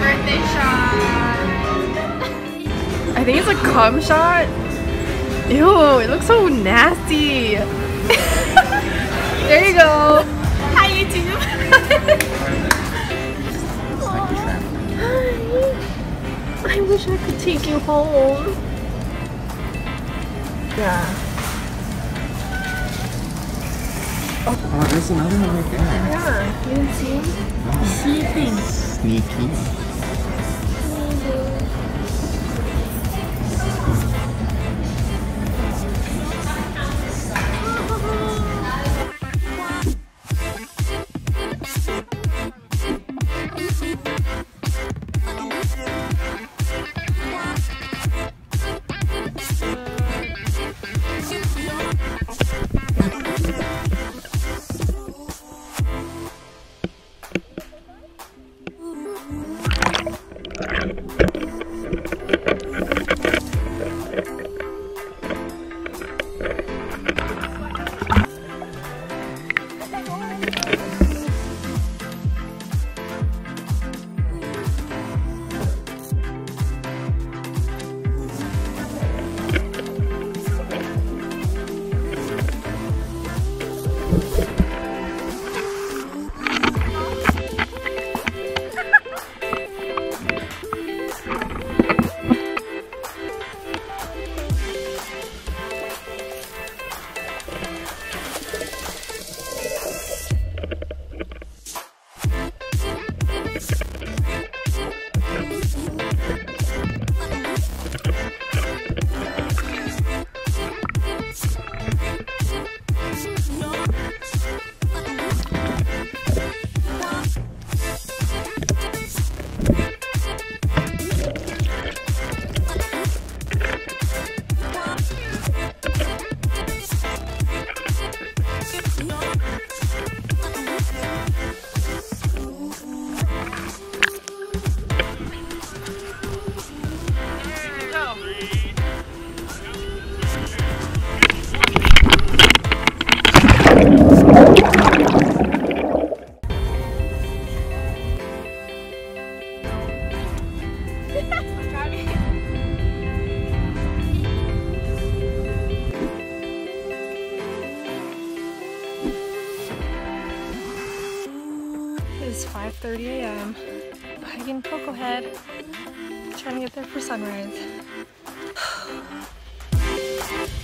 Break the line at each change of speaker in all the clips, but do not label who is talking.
birthday shot.
I think it's a cum shot. Ew, it looks so nasty. there you go.
Hi YouTube.
I wish I could take you home. Yeah.
Oh, there's another one right there.
Yeah. You didn't see him? Oh. Sleeping.
Sneaky.
It is 5.30 a.m. Hiking Koko Head. Trying to get there for sunrise.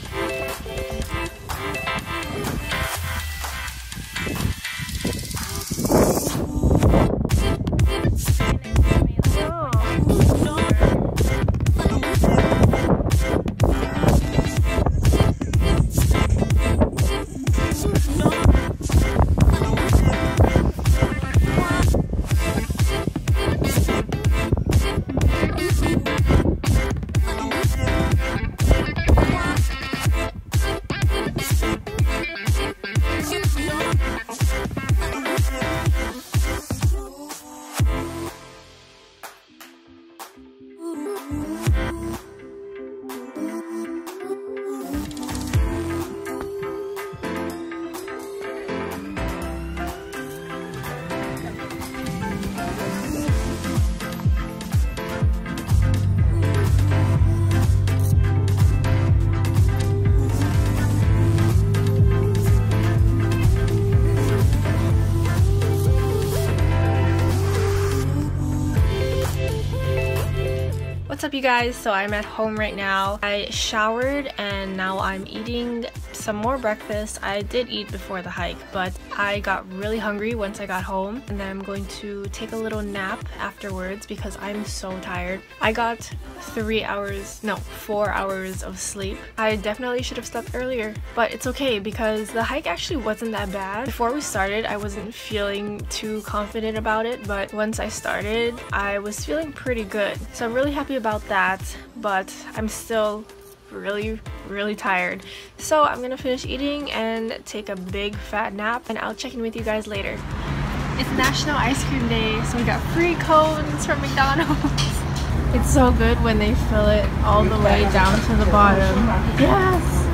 What's up you guys? So I'm at home right now. I showered and now I'm eating some more breakfast. I did eat before the hike, but I got really hungry once I got home and then I'm going to take a little nap afterwards because I'm so tired. I got three hours, no, four hours of sleep. I definitely should have slept earlier, but it's okay because the hike actually wasn't that bad. Before we started, I wasn't feeling too confident about it, but once I started, I was feeling pretty good. So I'm really happy about that, but I'm still really really tired. So i'm gonna finish eating and take a big fat nap and i'll check in with you guys later. It's national ice cream day so we got free cones from mcdonald's. It's so good when they fill it all the way down to the bottom. Yeah